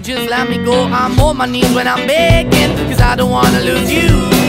Just let me go, I'm on my knees when I'm begging Cause I don't wanna lose you.